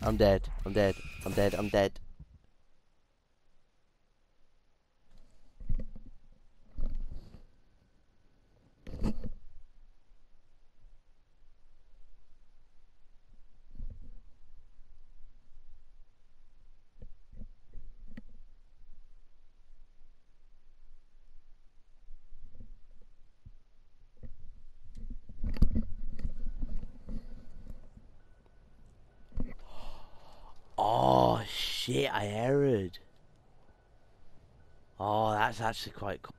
I'm dead. I'm dead. I'm dead. I'm dead. Shit! I erred. Oh, that's actually quite cool.